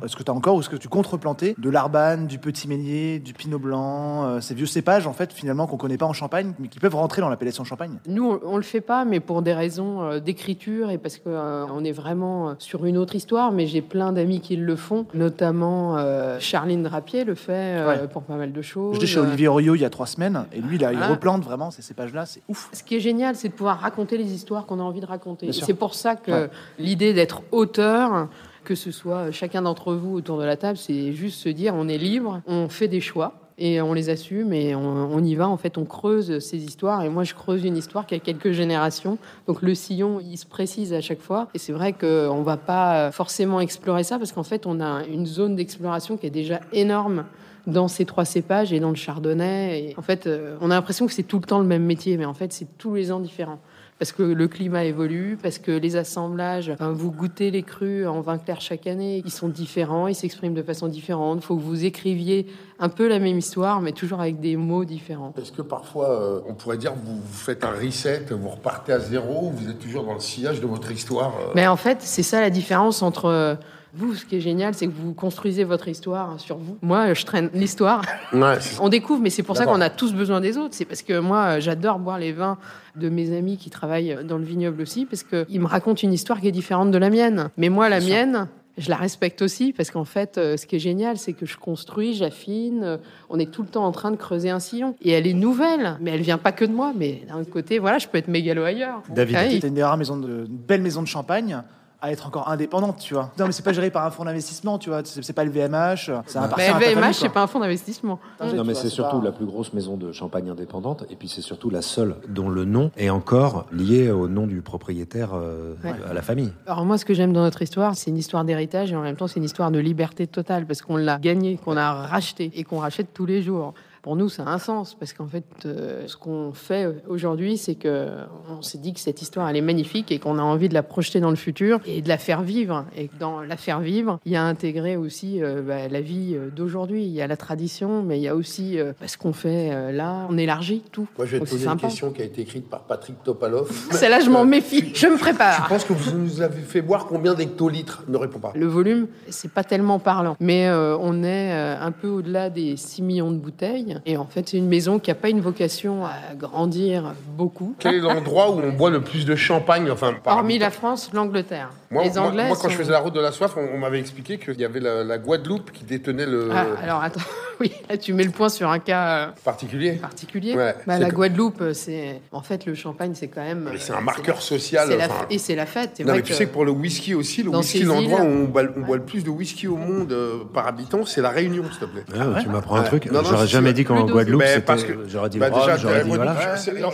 est-ce que as encore ou est-ce que tu comptes replanter de du petit meunier, du pinot blanc, euh, ces vieux cépages en fait finalement qu'on connaît pas en Champagne, mais qui peuvent rentrer dans l'appellation Champagne Nous, on, on le fait pas, mais pour des raisons euh, d'écriture et parce que euh, est vraiment sur une autre histoire. Mais j'ai plein d'amis qui le font, notamment euh, Charline Drapier le fait Ouais. pour pas mal de choses. J'étais chez Olivier Orio il y a trois semaines et lui là, il replante vraiment ces cépages-là, c'est ouf. Ce qui est génial, c'est de pouvoir raconter les histoires qu'on a envie de raconter. C'est pour ça que Ouais. l'idée d'être auteur, que ce soit chacun d'entre vous autour de la table, c'est juste se dire on est libre, on fait des choix. Et on les assume et on, y va. En fait, on creuse ces histoires. Et moi, je creuse une histoire qui a quelques générations. Donc, le sillon, il se précise à chaque fois. Et c'est vrai qu'on ne va pas forcément explorer ça parce qu'en fait, on a une zone d'exploration qui est déjà énorme dans ces trois cépages et dans le chardonnay. Et en fait, euh, on a l'impression que c'est tout le temps le même métier, mais en fait, c'est tous les ans différent. Parce que le climat évolue, parce que les assemblages, hein, vous goûtez les crus en vin clair chaque année, ils sont différents, ils s'expriment de façon différente. Il faut que vous écriviez un peu la même histoire, mais toujours avec des mots différents. Est-ce que parfois, euh, on pourrait dire, vous, vous faites un reset, vous repartez à zéro, ou vous êtes toujours dans le sillage de votre histoire euh, Mais en fait, c'est ça la différence entre euh, vous. Ce qui est génial, c'est que vous construisez votre histoire sur vous. Moi, je traîne l'histoire. Ouais, On découvre, mais c'est pour ça qu'on a tous besoin des autres. C'est parce que moi, j'adore boire les vins de mes amis qui travaillent dans le vignoble aussi, parce qu'ils me racontent une histoire qui est différente de la mienne. Mais moi, la mienne, je la respecte aussi, parce qu'en fait, euh, ce qui est génial, c'est que je construis, j'affine. euh, On est tout le temps en train de creuser un sillon. Et elle est nouvelle, mais elle vient pas que de moi. Mais d'un côté, voilà, je peux être mégalo ailleurs. David. Ah oui. C'était une des rares maisons de, une belle maison de Champagne à être encore indépendante, tu vois. Non mais c'est pas géré par un fonds d'investissement, tu vois. C'est pas le VMH, ça Mais famille, VMH, c'est pas un fonds d'investissement. Non, mais c'est surtout pas- la plus grosse maison de champagne indépendante, et puis c'est surtout la seule dont le nom est encore lié au nom du propriétaire euh, Ouais. à la famille. Alors moi, ce que j'aime dans notre histoire, c'est une histoire d'héritage et en même temps, c'est une histoire de liberté totale parce qu'on l'a gagné, qu'on a racheté et qu'on rachète tous les jours. Pour nous, ça a un sens parce qu'en fait, euh, ce qu'on fait aujourd'hui, c'est que on s'est dit que cette histoire, elle est magnifique et qu'on a envie de la projeter dans le futur et de la faire vivre. Et que dans la faire vivre, il y a intégré aussi euh, bah, la vie euh, d'aujourd'hui. Il y a la tradition, mais il y a aussi euh, bah, ce qu'on fait là. On élargit tout. Moi, je vais te poser une question qui a été écrite par Patrick Topalov. Celle-là, je m'en méfie. Je me Je prépare. pense que vous nous avez fait boire combien d'hectolitres? Ne réponds pas. Le volume, c'est pas tellement parlant. Mais on est un peu au-delà des 6 millions de bouteilles. Et en fait, c'est une maison qui n'a pas une vocation à grandir beaucoup. Quel est l'endroit où on boit le plus de champagne enfin, par Hormis la France, l'Angleterre. Moi, Les Anglais. moi, quand je faisais la route de la soif, on, on m'avait expliqué qu'il y avait la, la Guadeloupe qui détenait le Ah, alors attends, oui, là, tu mets le point sur un cas euh, particulier. particulier. Ouais, Bah, la que- Guadeloupe, euh, c'est. En fait, le champagne, c'est quand même. Mais c'est euh, un marqueur la- social. c'est la- enfin. Et c'est la fête. Non, vrai mais tu sais que pour le whisky aussi, le Dans whisky, l'endroit où on, boit, on boit le plus de whisky au monde euh, par habitant, c'est la Réunion, s'il te plaît. Ah, tu m'apprends un truc. J'aurais jamais dit qu'en Guadeloupe, parce que- J'aurais dit Bah,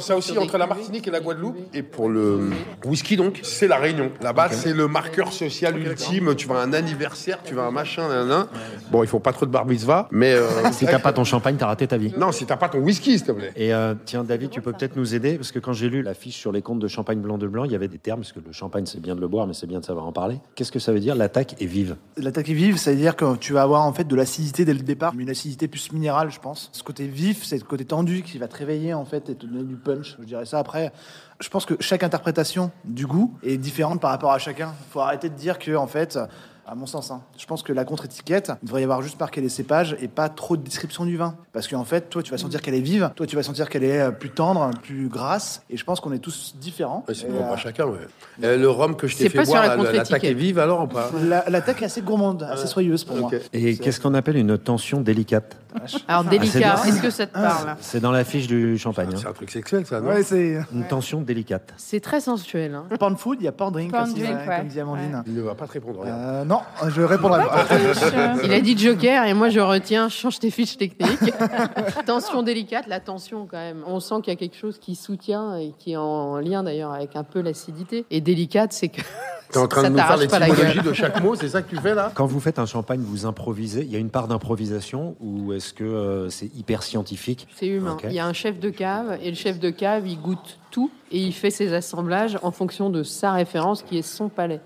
ça aussi entre la Martinique et la Guadeloupe. Et pour le whisky, donc, c'est la Réunion. Là-bas, c'est le marqueur social ultime. Tu vas à un anniversaire, tu vas à un machin, nan, nan. Bon, il faut pas trop de bar mitzvah, mais euh, Si t'as pas ton champagne, t'as raté ta vie. Non, si t'as pas ton whisky, s'il te plaît. Et euh, tiens, David, tu peux peut-être nous aider parce que quand j'ai lu la fiche sur les comptes de champagne blanc de blanc, il y avait des termes parce que le champagne c'est bien de le boire, mais c'est bien de savoir en parler. Qu'est-ce que ça veut dire L'attaque est vive? L'attaque est vive, ça veut dire que tu vas avoir en fait de l'acidité dès le départ, mais une acidité plus minérale, je pense. Ce côté vif, c'est le côté tendu qui va te réveiller en fait et te donner du punch. Je dirais ça après. Je pense que chaque interprétation du goût est différente par rapport à chacun. Faut arrêter de dire que en fait. À mon sens, hein. je pense que la contre-étiquette, il devrait y avoir juste marqué les cépages et pas trop de description du vin. Parce qu'en fait, toi, tu vas sentir qu'elle est vive, toi, tu vas sentir qu'elle est euh, plus tendre, plus grasse. Et je pense qu'on est tous différents. Ouais, c'est propre euh, à chacun, ouais. Euh, le rhum que je t'ai C'est fait pas sur boire, la la- l'attaque est vive alors ou pas? La- L'attaque est assez gourmande, assez soyeuse pour moi. Et qu'est-ce qu'on appelle une tension délicate? Alors c'est délicat, bien. est-ce que ça te parle? C'est dans la fiche du champagne. C'est hein. un truc sexuel, ça, non? Ouais, c'est. Une tension délicate. C'est très sensuel. hein. Pan food, il y a pan drink Pan aussi, drink, comme dit Amandine. Il ne va pas te répondre. Euh, non, je répondrai pas. Il a dit Joker et moi je retiens, change tes fiches techniques. tension délicate, la tension quand même. On sent qu'il y a quelque chose qui soutient et qui est en lien d'ailleurs avec un peu l'acidité. Et délicate, c'est que T'es en train ça de nous faire t'arrache pas la l'étymologie de chaque mot, c'est ça que tu fais là? Quand vous faites un champagne, vous improvisez. Il y a une part d'improvisation ou est-ce que euh, c'est hyper scientifique? C'est humain. Il y a un chef de cave et le chef de cave, il goûte tout et il fait ses assemblages en fonction de sa référence qui est son palais.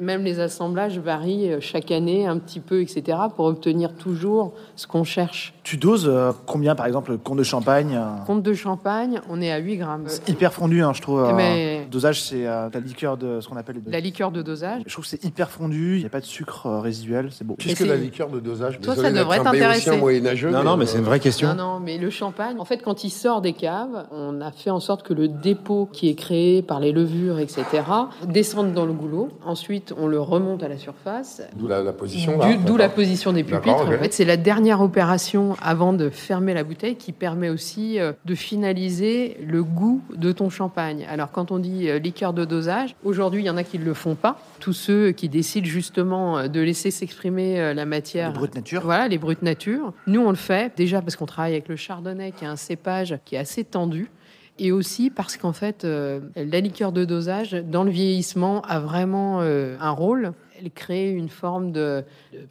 Même les assemblages varient euh, chaque année un petit peu, etc., pour obtenir toujours ce qu'on cherche. Tu doses euh, combien, par exemple, le compte de champagne euh, Compte de champagne, on est à 8 grammes. C'est hyper fondu, hein, je trouve. euh, Mais- Dosage, c'est euh, la liqueur de ce qu'on appelle. La liqueur de dosage. Je trouve que c'est hyper fondu, il n'y a pas de sucre euh, résiduel, c'est beau. Qu'est-ce que la liqueur de dosage Toi, Désolé ça devrait t'intéresser. béotien moyenâgeux, Non, non, mais euh, c'est une vraie question. Non, non, mais le champagne, en fait, quand il sort des caves, on a fait en sorte que le dépôt qui est créé par les levures, etc., descende dans le goulot. Ensuite, on le remonte à la surface. D'où la, la position D'où la position des pupitres. En fait, c'est la dernière opération avant de fermer la bouteille qui permet aussi euh, de finaliser le goût de ton champagne. Alors, quand on dit euh, liqueur de dosage, aujourd'hui, il y en a qui ne le font pas. Tous ceux qui décident justement euh, de laisser s'exprimer la matière. Les brutes nature. Voilà, les brutes nature. Nous, on le fait déjà parce qu'on travaille avec le chardonnay, qui est un cépage qui est assez tendu. Et aussi parce qu'en fait, euh, la liqueur de dosage, dans le vieillissement, a vraiment euh, un rôle. Elle crée une forme de,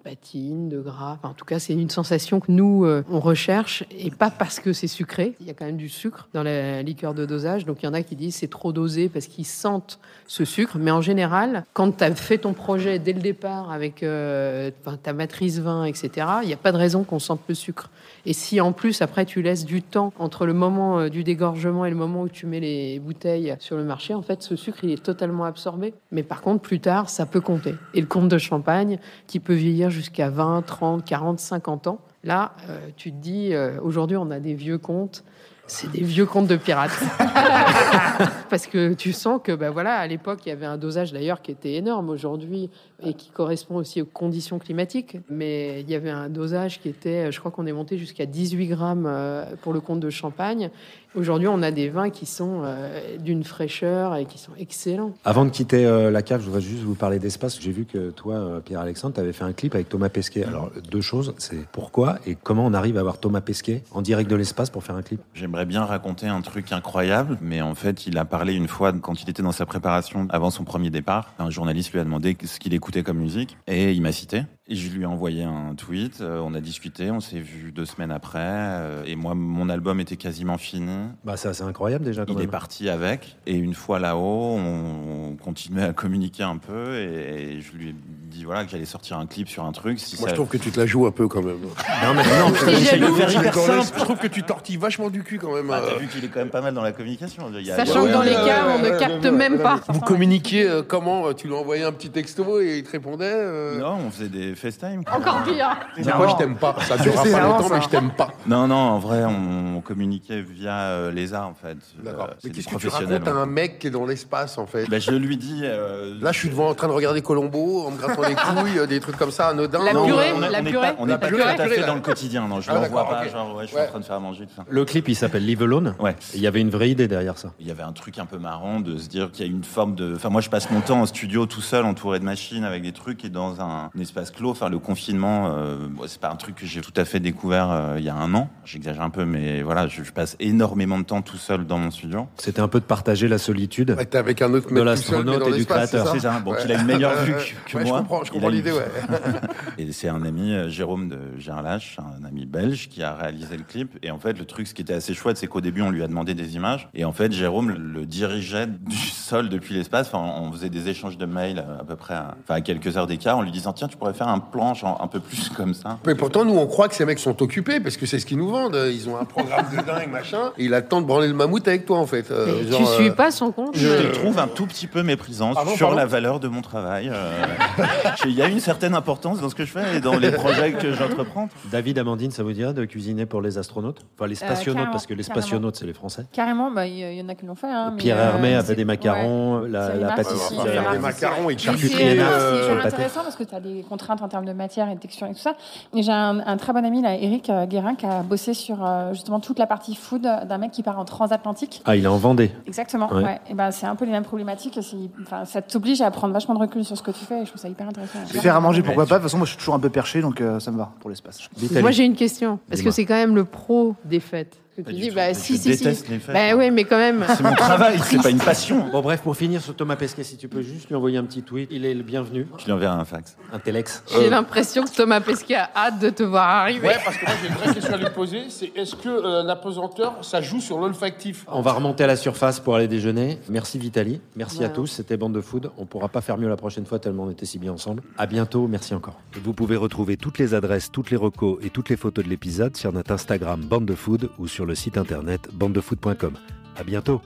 patine, de gras. Enfin, en tout cas, c'est une sensation que nous, euh, on recherche. Et pas parce que c'est sucré. Il y a quand même du sucre dans la liqueur de dosage. Donc, il y en a qui disent c'est trop dosé parce qu'ils sentent ce sucre. Mais en général, quand tu as fait ton projet dès le départ avec euh, ta matrice vin, etc., il n'y a pas de raison qu'on sente le sucre. Et si en plus, après, tu laisses du temps entre le moment euh, du dégorgement et le moment où tu mets les bouteilles sur le marché, en fait, ce sucre, il est totalement absorbé. Mais par contre, plus tard, ça peut compter. Et le compte de champagne, qui peut vieillir jusqu'à 20, 30, 40, 50 ans, là, euh, tu te dis, euh, aujourd'hui, on a des vieux comptes. C'est des vieux comptes de pirates. Parce que tu sens que, bah voilà, à l'époque, il y avait un dosage d'ailleurs qui était énorme aujourd'hui et qui correspond aussi aux conditions climatiques. Mais il y avait un dosage qui était, je crois qu'on est monté jusqu'à 18 grammes euh, pour le compte de champagne. Aujourd'hui, on a des vins qui sont euh, d'une fraîcheur et qui sont excellents. Avant de quitter euh, la cave, je voudrais juste vous parler d'espace. J'ai vu que toi, euh, Pierre-Alexandre, tu avais fait un clip avec Thomas Pesquet. Alors, deux choses, c'est pourquoi et comment on arrive à avoir Thomas Pesquet en direct de l'espace pour faire un clip? J'aimerais bien raconter un truc incroyable, mais en fait, il a parlé une fois quand il était dans sa préparation avant son premier départ. Un journaliste lui a demandé ce qu'il écoutait comme musique et il m'a cité. Et je lui ai envoyé un tweet, euh, on a discuté, on s'est vu deux semaines après, euh, et moi, mon album était quasiment fini. Bah, ça, c'est incroyable déjà. Quand Il est même. parti avec, et une fois là-haut, on, on continuait à communiquer un peu, et, je lui ai dit voilà que j'allais sortir un clip sur un truc. Si Moi, ça- je trouve que tu te la joues un peu quand même. Non, mais non, j'essaie de faire hyper simple. Je trouve que tu tortilles vachement du cul quand même. Bah, euh. T'as vu qu'il est quand même pas mal dans la communication. Il y a- Sachant que dans les caves, on ne capte même pas. Vous communiquiez euh, comment Tu lui as envoyé un petit texto et il te répondait euh Non, on faisait des FaceTime. Encore pire. Moi je t'aime pas. Ça durera C'est pas marrant, longtemps, ça. mais je t'aime pas. Non, non, en vrai, on, on communiquait via euh, l'ESA, en fait. D'accord. Euh, mais c'est des qu'est-ce que tu professionnels. racontes à un mec qui est dans l'espace en fait Ben, je lui dis. euh, Là, je suis devant en train de regarder Colombo, en me grattant les couilles, euh, des trucs comme ça, anodins. La non, purée, on est- la on n'est purée, pas- On n'est la pas tout purée, à purée, fait là. dans le quotidien, non. Je Ah, l'envoie d'accord, pas, ok. genre, ouais, je suis Ouais. en train de faire à manger, tout ça. Le clip, il s'appelle Live Alone. Ouais. Il y avait une vraie idée derrière ça. Il y avait un truc un peu marrant de se dire qu'il y a une forme de. Enfin, moi, je passe mon temps en studio tout seul, entouré de machines, avec des trucs et dans un, un espace clos. Enfin, le confinement, euh, bon, c'est pas un truc que j'ai tout à fait découvert euh, il y a un an. J'exagère un peu, mais voilà, je, je passe énormément de temps tout seul dans mon studio. C'était un peu de partager la solitude. Ouais, t'es avec un autre De mec la tout seul astronaute dans et du créateur. C'est ça. Bon, qu'il a une meilleure vue que, que Ouais, moi. Je comprends, je Il comprends l'idée, ouais. Et c'est un ami, euh, Jérôme de Gerlache, un ami belge, qui a réalisé le clip. Et en fait, le truc, ce qui était assez chouette, c'est qu'au début, on lui a demandé des images. Et en fait, Jérôme le dirigeait du sol depuis l'espace. Enfin, on faisait des échanges de mails à peu près à, enfin, à quelques heures d'écart en lui disant Tiens, tu pourrais faire un plan genre, un peu plus comme ça. Mais pourtant, nous, on croit que ces mecs sont occupés parce que c'est ce qu'ils nous vendent. Ils ont un programme de dingue, machin. Et il a le temps de branler le mamoute avec toi, en fait. Euh, genre, tu suis euh, pas son compte Je euh, te trouve un tout petit peu méprisant sur la valeur de mon travail. euh. Il y a une certaine importance dans ce que je fais et dans les projets que j'entreprends. David, Amandine, ça vous dirait de cuisiner pour les astronautes? Enfin, les spationautes, carrément, parce que les spationautes, c'est les Français. Carrément, bah, il y, il y en a qui l'ont fait. Hein, mais, Pierre euh, Hermé a c'est- fait des macarons, ouais. la, la pâtisserie. des macarons et charcuterie. C'est euh, le intéressant parce que tu as des contraintes en termes de matière et de texture et tout ça. Et j'ai un, un très bon ami, là, Eric euh, Guérin, qui a bossé sur euh, justement toute la partie food d'un mec qui part en transatlantique. Ah, il est en Vendée. Exactement. Ouais. Ouais. Et ben, c'est un peu les mêmes problématiques. Enfin, ça t'oblige à prendre vachement de recul sur ce que tu fais et je trouve ça hyper intéressant. Faire à manger, pourquoi pas. De toute façon, moi, je suis toujours un peu perché, donc euh, ça me va pour l'espace. Moi, j'ai une question. Parce que c'est quand même le pro des fêtes. Que Pas tu dis, bah si, je si, si. les fêtes, Bah moi. ouais, mais quand même. C'est mon travail, c'est pas une passion. Bon, bref, pour finir sur Thomas Pesquet, si tu peux juste lui envoyer un petit tweet, il est le bienvenu. Je lui enverrai un fax. Un telex. J'ai l'impression que Thomas Pesquet a hâte de te voir arriver. Ouais, parce que moi j'ai une vraie question à lui poser, c'est est-ce que euh, l'apesanteur, ça joue sur l'olfactif? On va remonter à la surface pour aller déjeuner. Merci Vitali. Merci à tous. C'était Bande de Food. On pourra pas faire mieux la prochaine fois tellement on était si bien ensemble. À bientôt. Merci encore. Vous pouvez retrouver toutes les adresses, toutes les recos et toutes les photos de l'épisode sur notre Instagram Bande de Food ou sur le site internet bandedefoot.com. À bientôt!